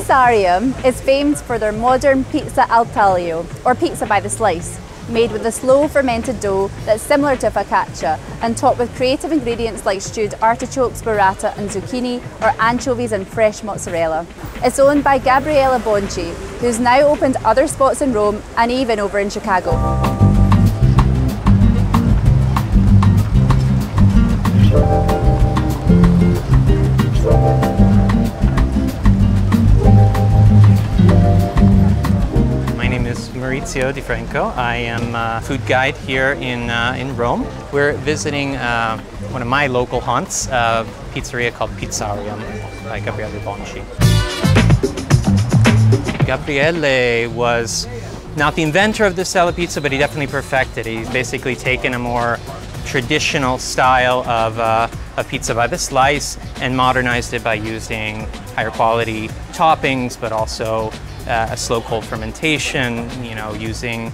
Pizzarium is famed for their modern pizza al taglio, or pizza by the slice, made with a slow fermented dough that's similar to focaccia and topped with creative ingredients like stewed artichokes, burrata and zucchini or anchovies and fresh mozzarella. It's owned by Gabriele Bonci, who's now opened other spots in Rome and even over in Chicago. Maurizio Di Franco. I am a food guide here in, uh, in Rome. We're visiting uh, one of my local haunts, a pizzeria called Pizzarium by Gabriele Bonci. Gabriele was not the inventor of the of pizza, but he definitely perfected it. He's basically taken a more traditional style of, uh, of pizza by the slice and modernized it by using higher quality toppings, but also uh, a slow cold fermentation, you know, using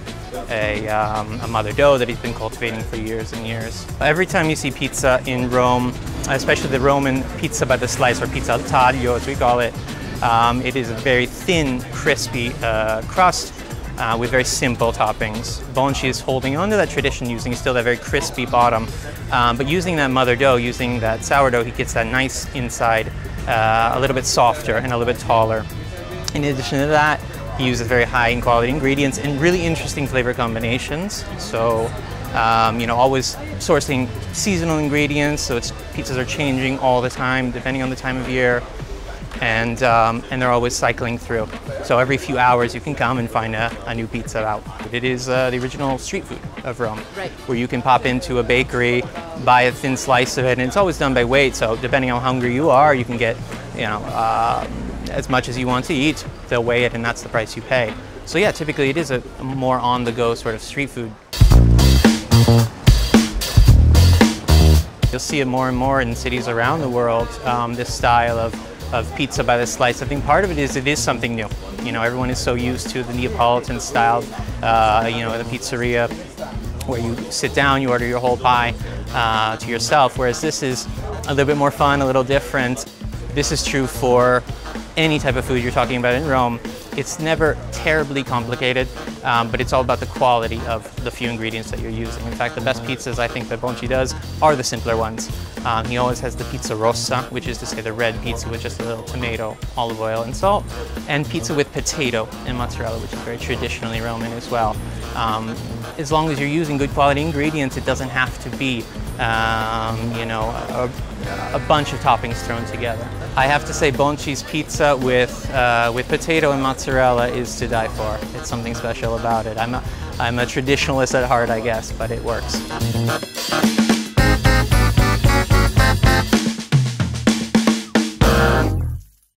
a, um, a, mother dough that he's been cultivating for years and years. Every time you see pizza in Rome, especially the Roman pizza by the slice or pizza al taglio as we call it, um, it is a very thin, crispy uh, crust uh, with very simple toppings. Bonci is holding on to that tradition using still that very crispy bottom, um, but using that mother dough, using that sourdough, he gets that nice inside, uh, a little bit softer and a little bit taller. In addition to that, he uses very high in quality ingredients and really interesting flavor combinations. So, um, you know, always sourcing seasonal ingredients, so its pizzas are changing all the time depending on the time of year. And, um, and they're always cycling through. So every few hours you can come and find a, a new pizza out. It is uh, the original street food of Rome, right. where you can pop into a bakery, buy a thin slice of it, and it's always done by weight. So depending on how hungry you are, you can get, you know, uh, as much as you want to eat, they'll weigh it and that's the price you pay. So yeah, typically it is a more on-the-go sort of street food. You'll see it more and more in cities around the world, um, this style of, of pizza by the slice. I think part of it is it is something new. You know, everyone is so used to the Neapolitan style, uh, you know, the pizzeria where you sit down, you order your whole pie uh, to yourself, whereas this is a little bit more fun, a little different. This is true for any type of food you're talking about in Rome, it's never terribly complicated, um, but it's all about the quality of the few ingredients that you're using. In fact, the best pizzas I think that Bonci does are the simpler ones. Um, he always has the pizza rossa, which is to say the red pizza with just a little tomato, olive oil, and salt, and pizza with potato and mozzarella, which is very traditionally Roman as well. Um, as long as you're using good quality ingredients, it doesn't have to be, um, you know, a, a bunch of toppings thrown together. I have to say Bonci's pizza with, uh, with potato and mozzarella is to die for. It's something special about it. I'm a, I'm a traditionalist at heart, I guess, but it works.